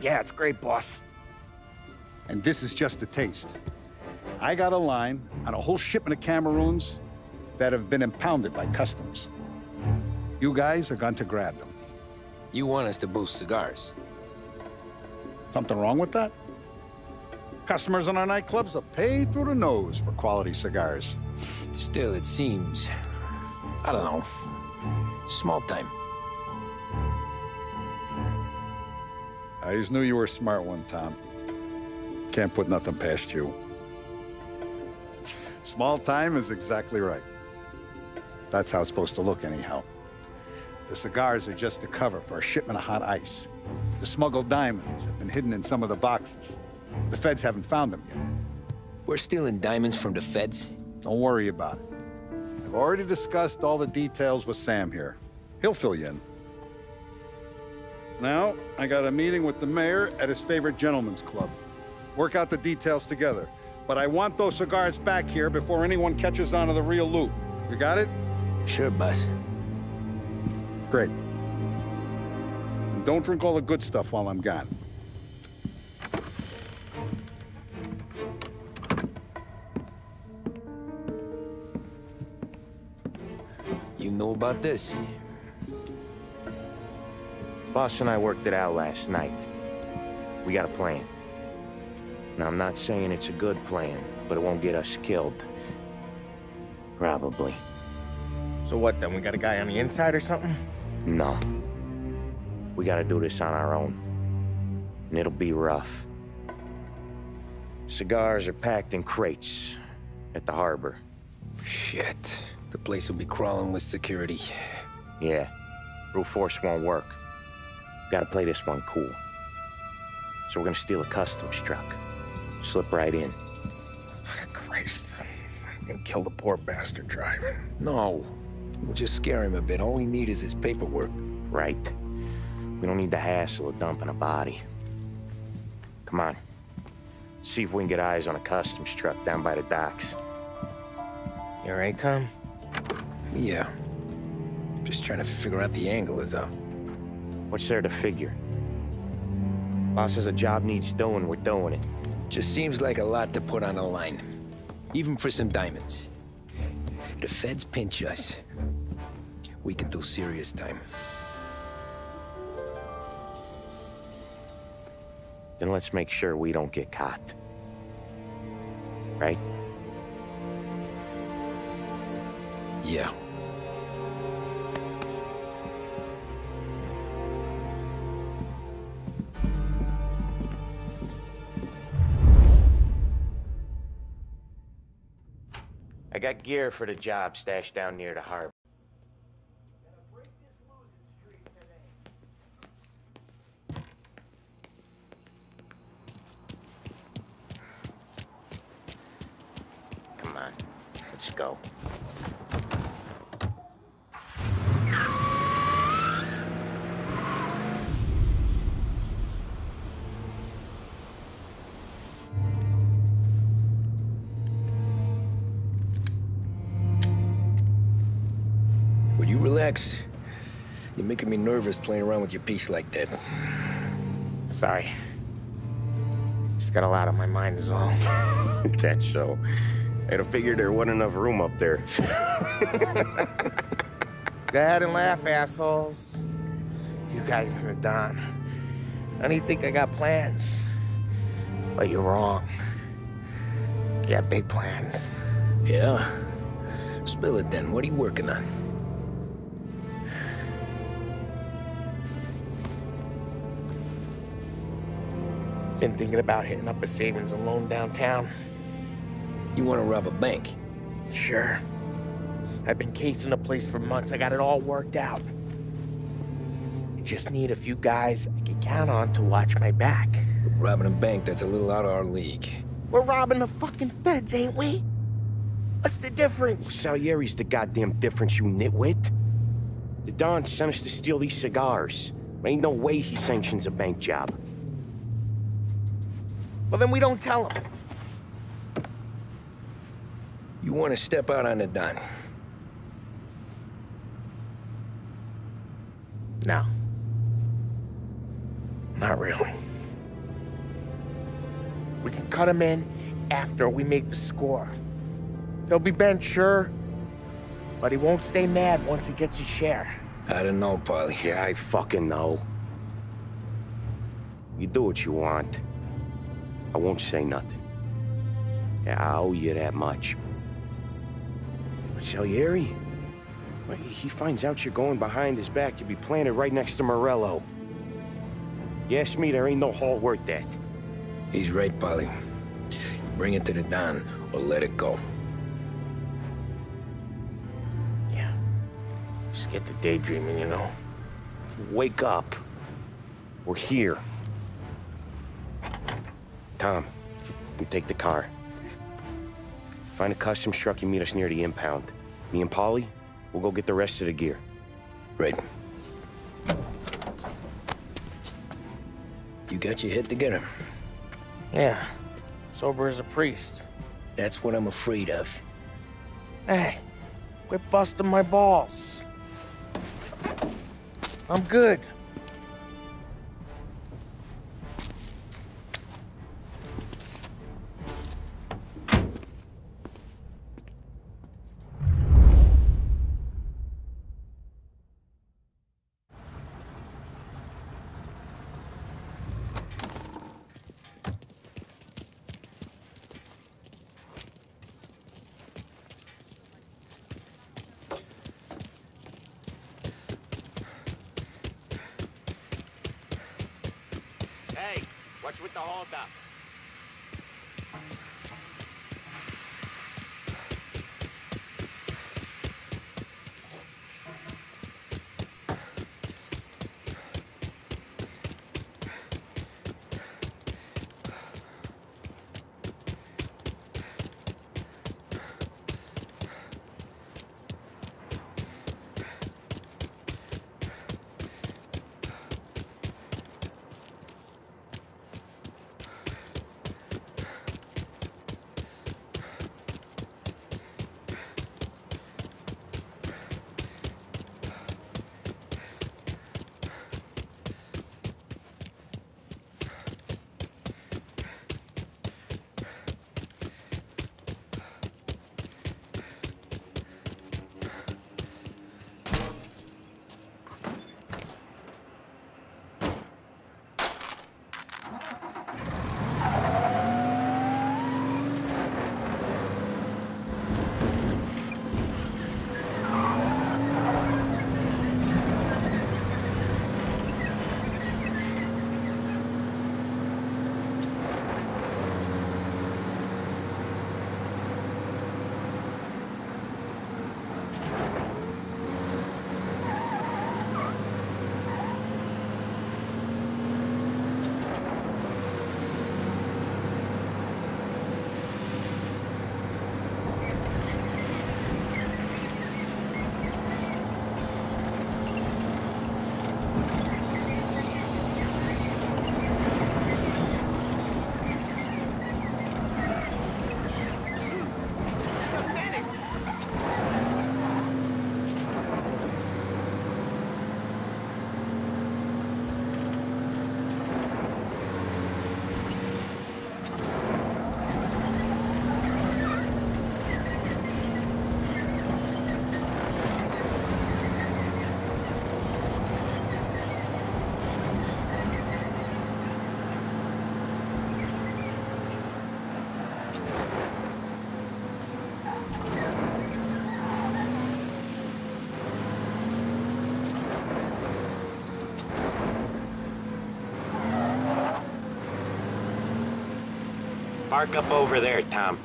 Yeah, it's great, boss. And this is just a taste. I got a line on a whole shipment of Cameroons that have been impounded by customs. You guys are going to grab them. You want us to boost cigars? Something wrong with that? Customers in our nightclubs are paid through the nose for quality cigars. Still, it seems... I don't know. Small time. I just knew you were a smart one, Tom. Can't put nothing past you. Small time is exactly right. That's how it's supposed to look anyhow. The cigars are just a cover for a shipment of hot ice. The smuggled diamonds have been hidden in some of the boxes. The feds haven't found them yet. We're stealing diamonds from the feds? Don't worry about it. I've already discussed all the details with Sam here. He'll fill you in. Now, I got a meeting with the mayor at his favorite gentleman's club. Work out the details together. But I want those cigars back here before anyone catches on to the real loot. You got it? Sure, boss. Great. And don't drink all the good stuff while I'm gone. You know about this? Boss and I worked it out last night. We got a plan. Now, I'm not saying it's a good plan, but it won't get us killed. Probably. So what then? We got a guy on the inside or something? No. We gotta do this on our own. And it'll be rough. Cigars are packed in crates at the harbor. Shit. The place will be crawling with security. Yeah. Brute force won't work. Gotta play this one cool. So we're gonna steal a customs truck. Slip right in. Christ. And kill the poor bastard driver. No. We'll just scare him a bit. All we need is his paperwork. Right. We don't need the hassle of dumping a body. Come on. See if we can get eyes on a customs truck down by the docks. You all right, Tom? Yeah. Just trying to figure out the angle is up. What's there to figure? Boss says a job needs doing, we're doing it. Just seems like a lot to put on the line. Even for some diamonds. If the feds pinch us, we could do serious time. Then let's make sure we don't get caught. Right? Yeah. Gear for the job stashed down near the harbor. Come on, let's go. Would you relax? You're making me nervous playing around with your piece like that. Sorry. Just got a lot on my mind is all. that show. I'd have figured there wasn't enough room up there. Go ahead and laugh, assholes. You guys are done. I don't think I got plans. But you're wrong. I got big plans. Yeah? Spill it then. What are you working on? Been thinking about hitting up a savings and loan downtown. You want to rob a bank? Sure. I've been casing the place for months. I got it all worked out. I just need a few guys I can count on to watch my back. Robbing a bank, that's a little out of our league. We're robbing the fucking feds, ain't we? What's the difference? Salieri's the goddamn difference, you nitwit. The Don sent us to steal these cigars. Ain't no way he sanctions a bank job. Well, then we don't tell him. You want to step out on the dime. No. Not really. We can cut him in after we make the score. He'll be bent, sure, but he won't stay mad once he gets his share. I don't know, Paulie. Yeah, I fucking know. You do what you want. I won't say nothing. Yeah, I owe you that much. But Salieri, he finds out you're going behind his back, you'll be planted right next to Morello. You ask me, there ain't no haul worth that. He's right, Paulie. You bring it to the Don, or let it go. Yeah. Just get to daydreaming, you know. Wake up. We're here. Tom, you take the car. Find a custom truck and meet us near the impound. Me and Paulie, we'll go get the rest of the gear. Right. You got your head together. Yeah. Sober as a priest. That's what I'm afraid of. Hey, quit busting my balls. I'm good. Park up over there, Tom.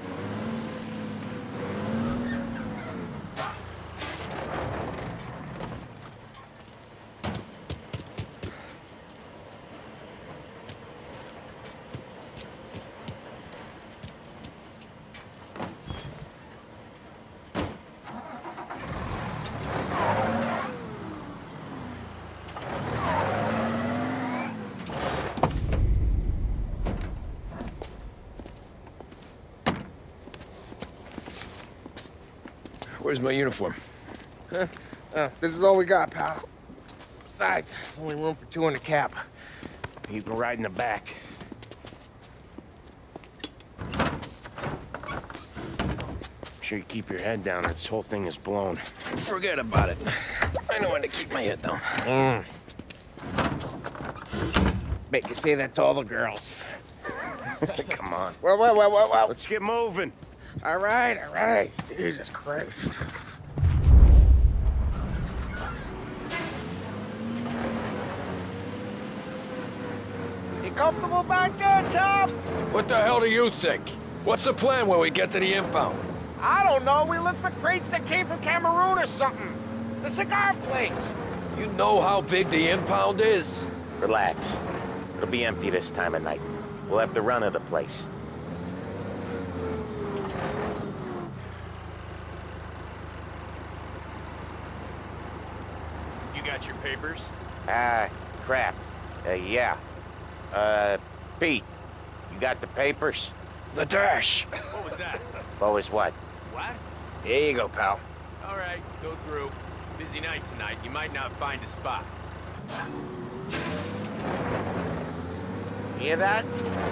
Where's my uniform? Uh, this is all we got, pal. Besides, there's only room for two in the cap. You can ride in the back. Make sure you keep your head down or this whole thing is blown. Forget about it. I know when to keep my head down. Mm. Make you say that to all the girls. Come on. Well, well, well, well, well. Let's get moving. All right, all right. Jesus Christ. You comfortable back there, Tom? What the hell do you think? What's the plan when we get to the impound? I don't know. We look for crates that came from Cameroon or something. The cigar place. You know how big the impound is? Relax. It'll be empty this time of night. We'll have the run of the place. You got your papers? Ah, crap. Uh, yeah. Uh, Pete, you got the papers? The dash. What was that? What was what? what? Here you go, pal. All right, go through. Busy night tonight. You might not find a spot. Hear that?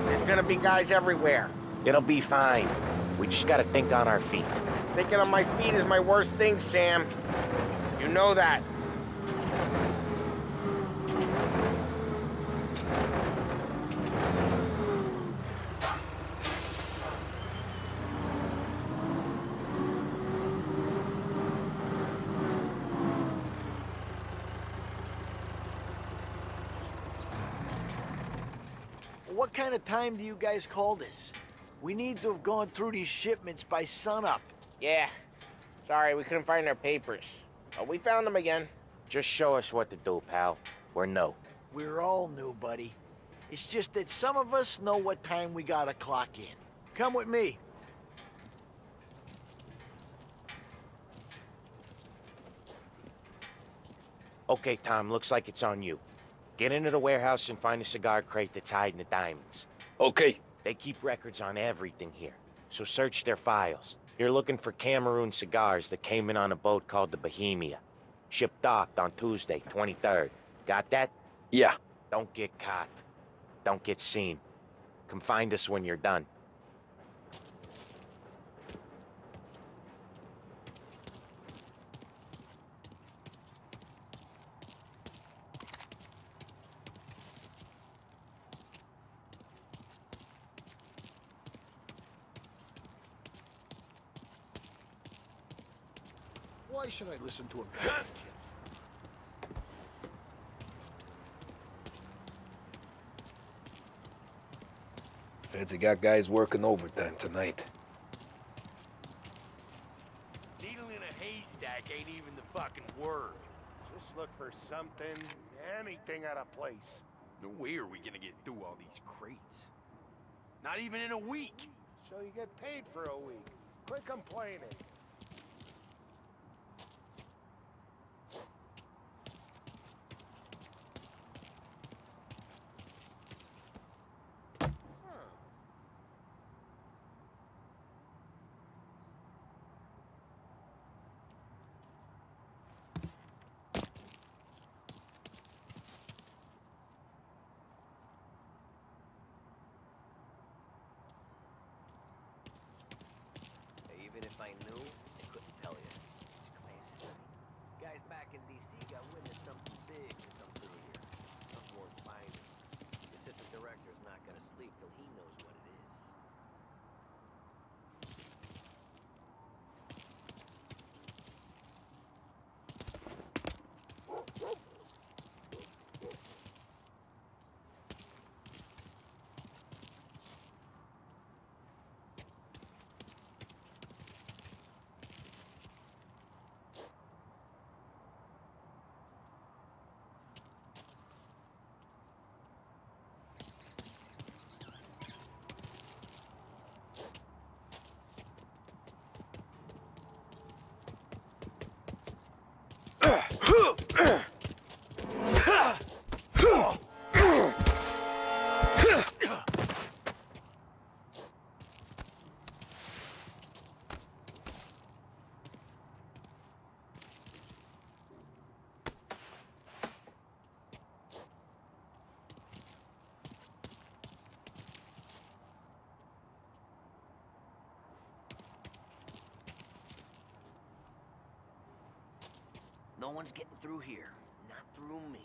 There's gonna be guys everywhere. It'll be fine. We just gotta think on our feet. Thinking on my feet is my worst thing, Sam. You know that. What kind of time do you guys call this? We need to have gone through these shipments by sunup. Yeah. Sorry, we couldn't find our papers. But we found them again. Just show us what to do, pal. Or no. We're all new, buddy. It's just that some of us know what time we gotta clock in. Come with me. Okay, Tom, looks like it's on you. Get into the warehouse and find a cigar crate that's hiding the diamonds. Okay. They keep records on everything here, so search their files. You're looking for Cameroon cigars that came in on a boat called the Bohemia. Ship docked on Tuesday, 23rd. Got that? Yeah. Don't get caught. Don't get seen. Come find us when you're done. Why should I listen to him? Feds have got guys working overtime tonight. Needle in a haystack ain't even the fucking word. Just look for something, anything out of place. No way are we gonna get through all these crates. Not even in a week. So you get paid for a week. Quit complaining. Ugh. No one's getting through here. Not through me.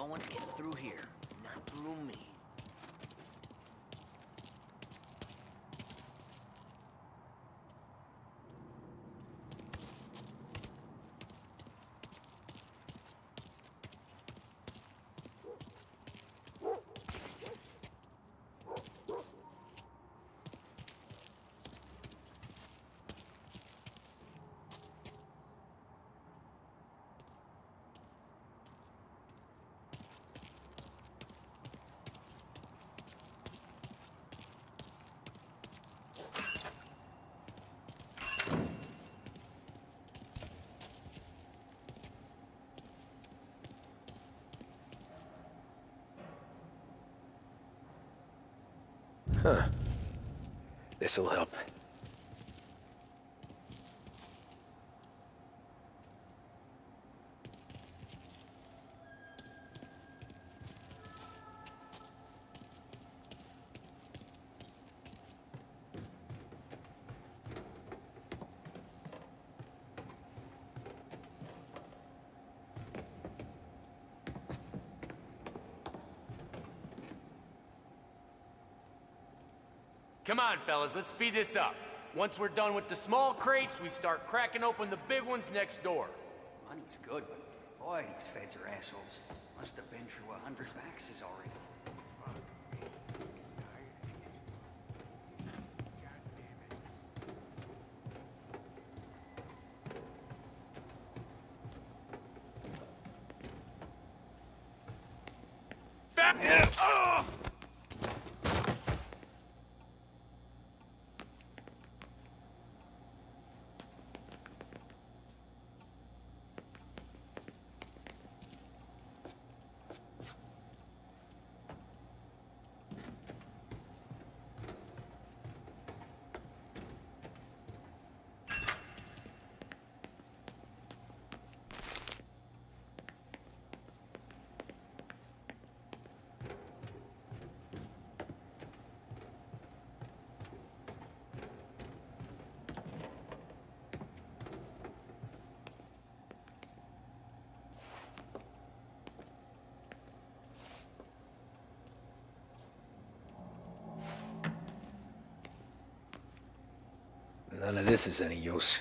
No one's getting through here. Not through me. This'll help. Come on, fellas, let's speed this up. Once we're done with the small crates, we start cracking open the big ones next door. Money's good, but boy, these feds are assholes. Must have been through a hundred faxes already. None of this is any use.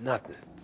Nothing.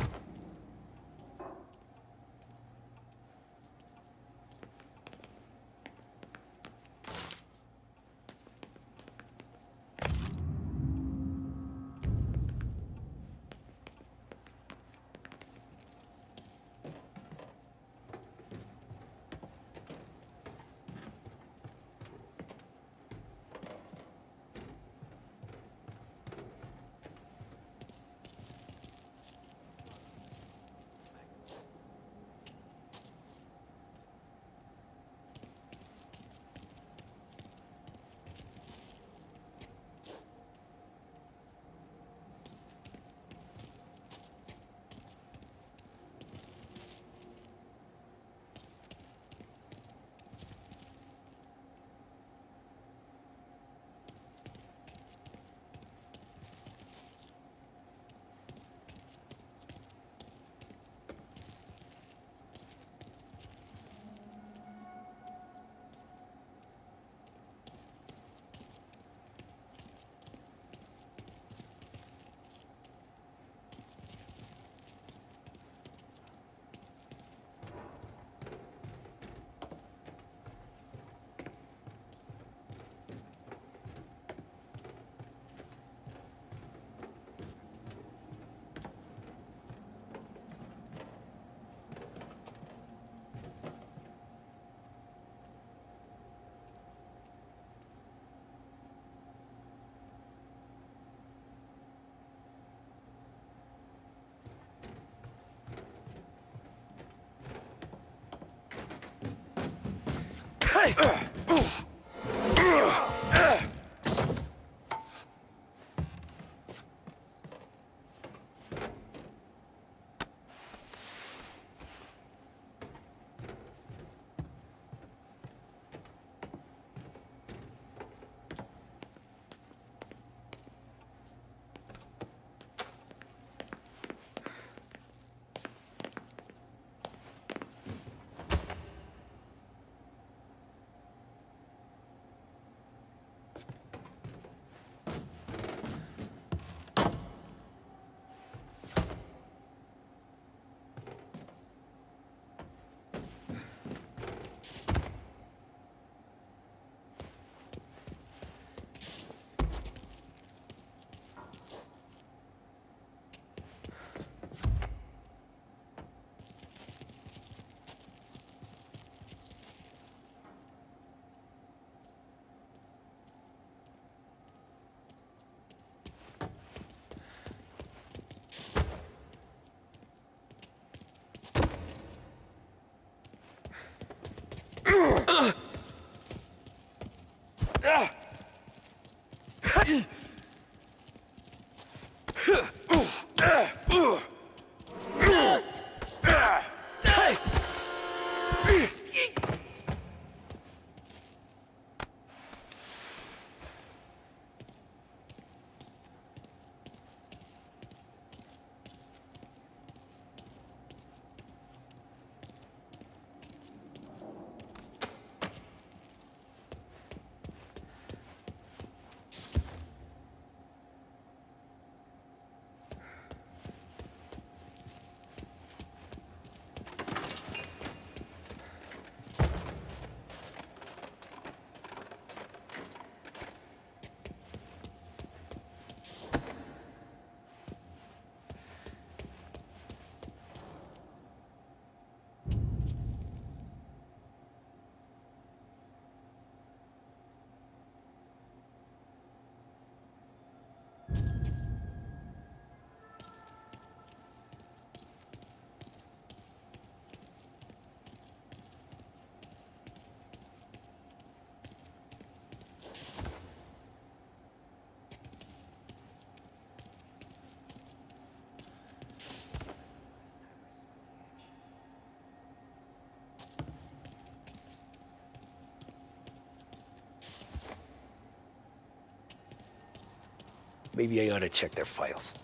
Maybe I ought to check their files.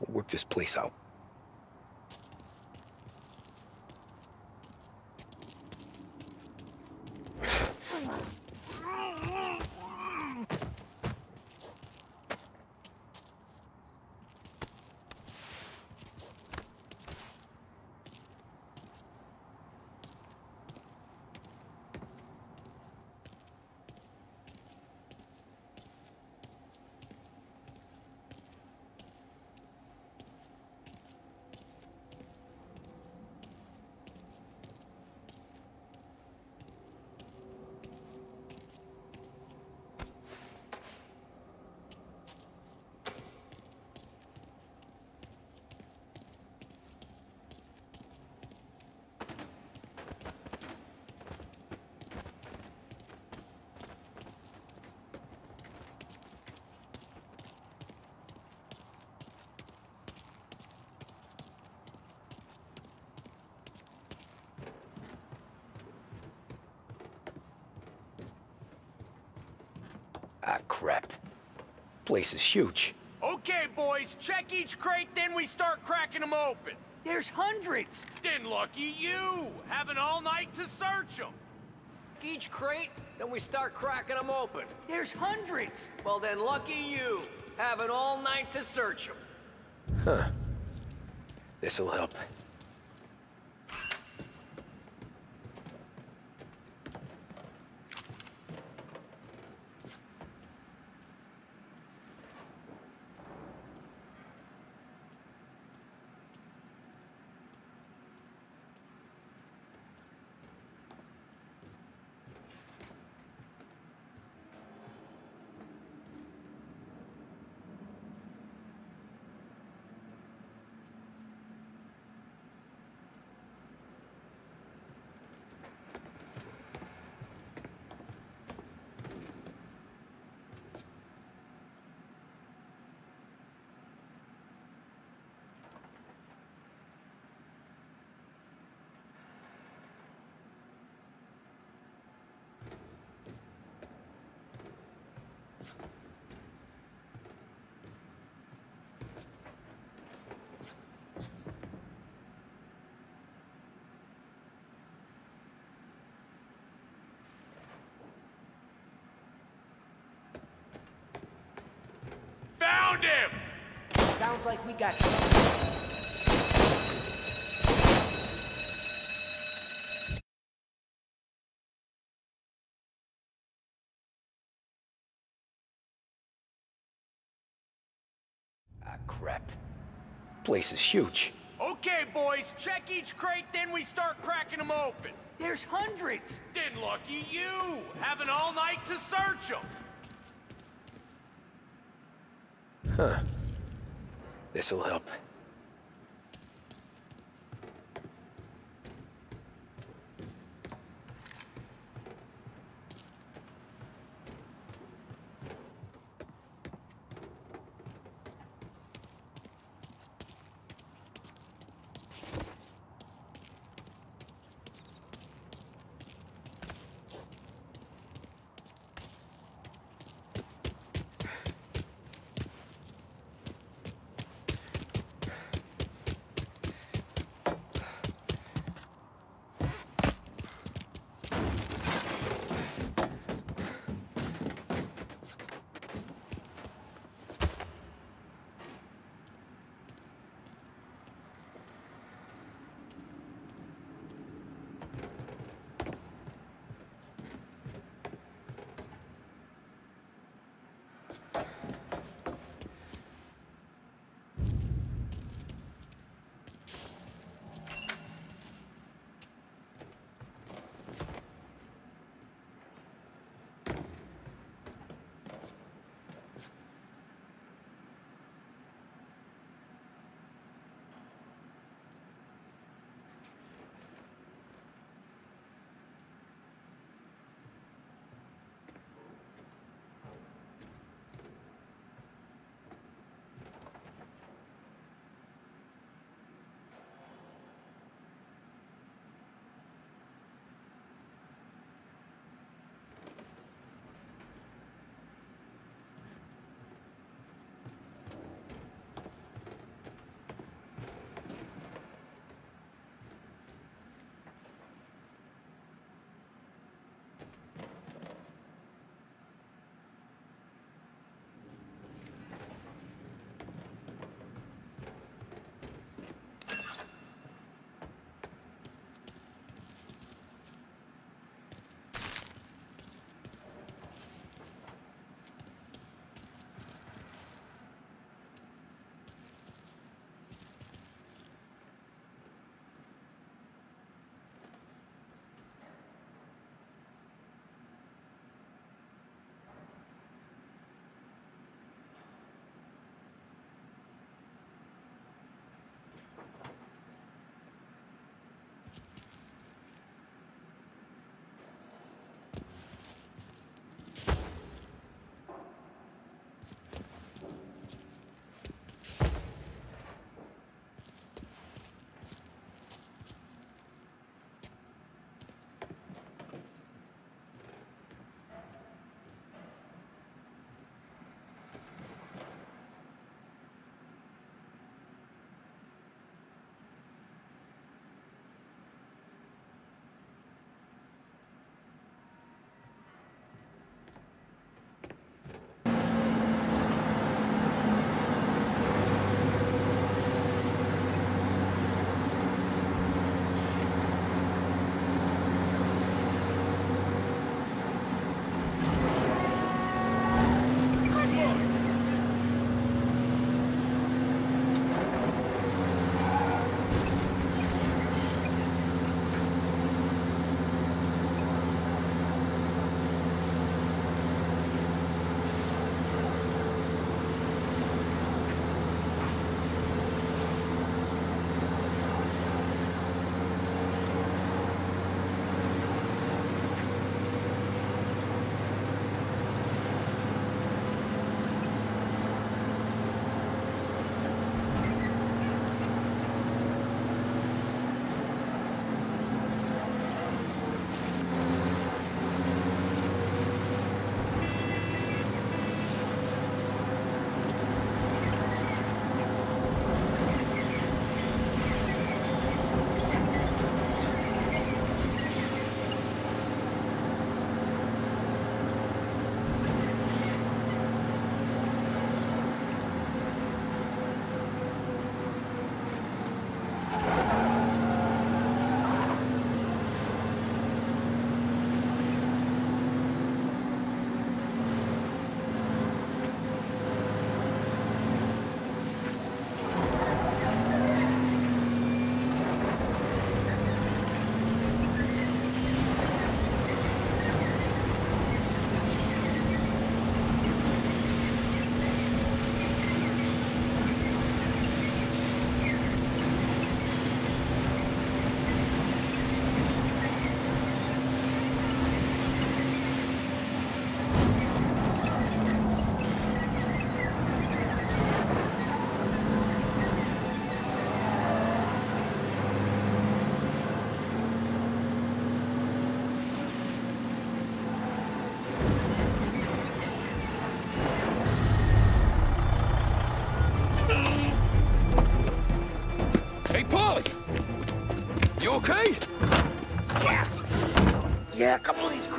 We'll work this place out. Crap. Place is huge. Okay, boys, check each crate, then we start cracking them open. There's hundreds. Then lucky you, Have having all night to search them. Each crate, then we start cracking them open. There's hundreds. Well, then lucky you, Have having all night to search them. Huh. This'll help. Goddamn! Sounds like we got Ah, crap. Place is huge. Okay, boys, check each crate, then we start cracking them open. There's hundreds! Then lucky you, having all night to search them. Huh. This'll help.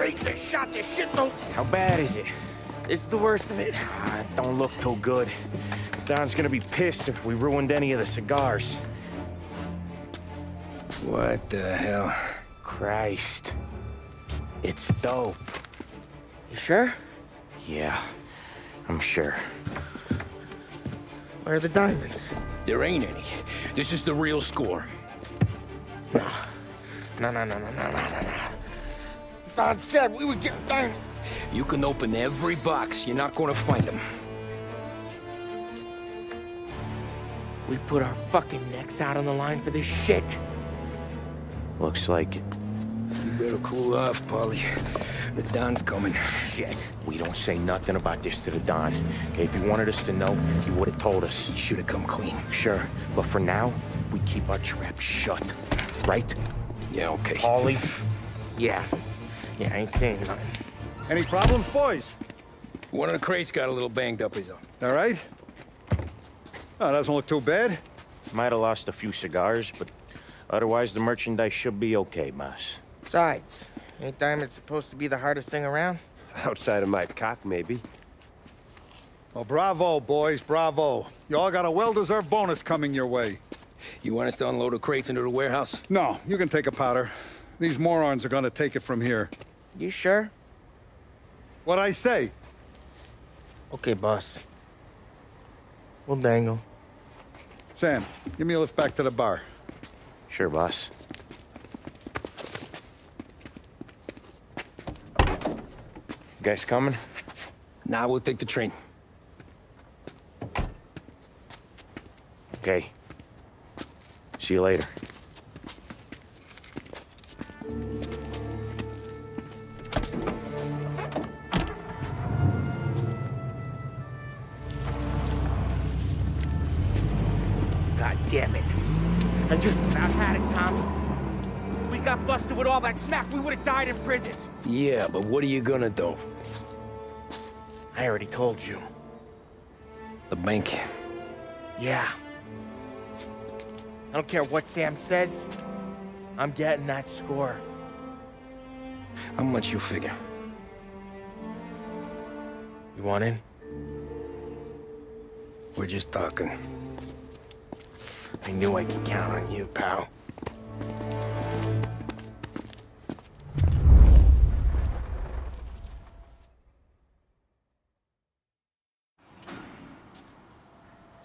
Crates are shot to shit though. How bad is it? It's the worst of it. Ah, it don't look too good. Don's gonna be pissed if we ruined any of the cigars. What the hell? Christ. It's dope. You sure? Yeah, I'm sure. Where are the diamonds? There ain't any. This is the real score. No. No, no, no, no, no, no, no, no. Don said we would get diamonds. You can open every box. You're not gonna find them. We put our fucking necks out on the line for this shit. Looks like it. You better cool off, Paulie. The Don's coming. Shit. We don't say nothing about this to the Don. Okay, if he wanted us to know, he would have told us. He should have come clean. Sure, but for now, we keep our trap shut. Right? Yeah, okay. Paulie? Yeah. Yeah, I ain't saying nothing. Any problems, boys? One of the crates got a little banged up, is all. All right? Oh, doesn't look too bad. Might have lost a few cigars, but otherwise the merchandise should be okay, boss. Besides, ain't diamonds supposed to be the hardest thing around? Outside of my cock, maybe. Well, bravo, boys, bravo. You all got a well-deserved bonus coming your way. You want us to unload the crates into the warehouse? No, you can take a powder. These morons are gonna take it from here. You sure? What I say? Okay, boss. We'll dangle. Sam, give me a lift back to the bar. Sure, boss. You guys coming? Nah, we'll take the train. Okay. See you later. Busted with all that smack, we would have died in prison. Yeah, but what are you gonna do? I already told you. The bank. Yeah. I don't care what Sam says. I'm getting that score. How much you figure? You want in? We're just talking. I knew I could count on you, pal.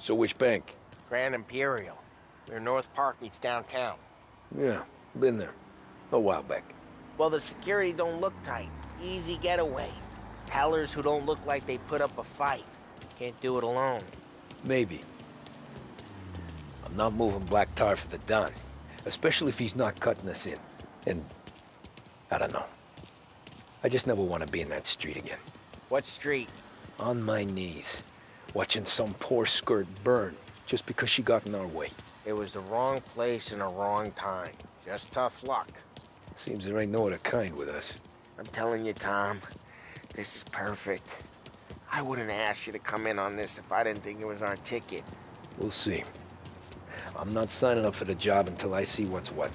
So which bank? Grand Imperial. Where North Park meets downtown. Yeah, been there. A while back. Well, the security don't look tight. Easy getaway. Tellers who don't look like they put up a fight. Can't do it alone. Maybe. I'm not moving black tar for the Don. Especially if he's not cutting us in. And... I don't know. I just never want to be in that street again. What street? On my knees. Watching some poor skirt burn. Just because she got in our way. It was the wrong place and the wrong time. Just tough luck. Seems there ain't no other kind with us. I'm telling you, Tom. This is perfect. I wouldn't ask you to come in on this if I didn't think it was our ticket. We'll see. I'm not signing up for the job until I see what's what.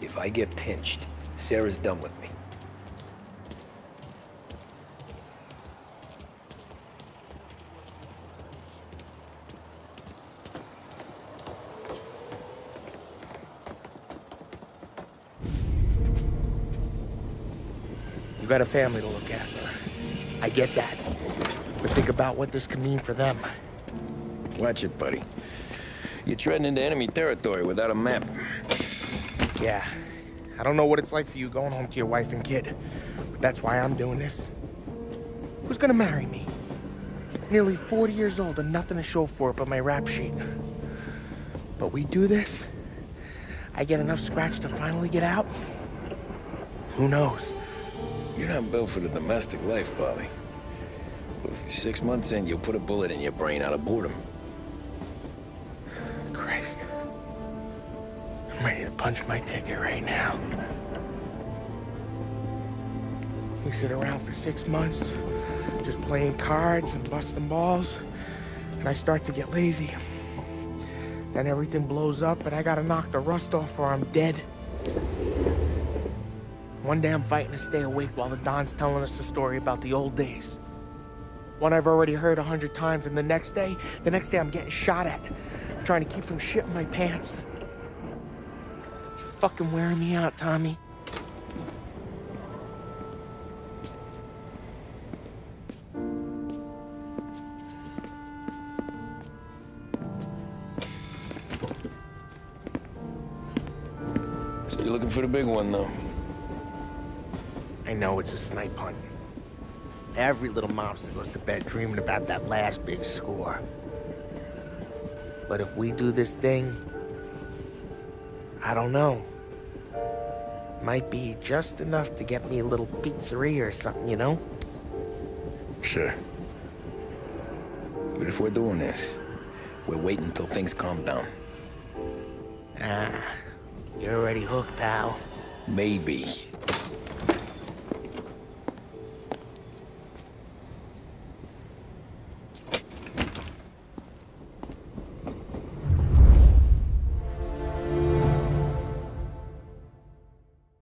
If I get pinched, Sarah's done with me. Got a family to look after. I get that. But think about what this could mean for them. Watch it, buddy. You're treading into enemy territory without a map. Yeah. I don't know what it's like for you going home to your wife and kid. But that's why I'm doing this. Who's gonna marry me? Nearly 40 years old and nothing to show for it but my rap sheet. But we do this, I get enough scratch to finally get out? Who knows? You're not built for the domestic life, Paulie. Six months in, you'll put a bullet in your brain out of boredom. Christ. I'm ready to punch my ticket right now. We sit around for six months, just playing cards and busting balls, and I start to get lazy. Then everything blows up and I gotta knock the rust off or I'm dead. One day I'm fighting to stay awake while the Don's telling us a story about the old days. One I've already heard a hundred times, and the next day, the next day I'm getting shot at, trying to keep from shitting my pants. It's fucking wearing me out, Tommy. So you're looking for the big one, though? I know it's a snipe hunt. Every little mobster goes to bed dreaming about that last big score. But if we do this thing, I don't know. Might be just enough to get me a little pizzeria or something, you know? Sure. But if we're doing this, we're waiting until things calm down. Ah, you're already hooked, pal. Maybe.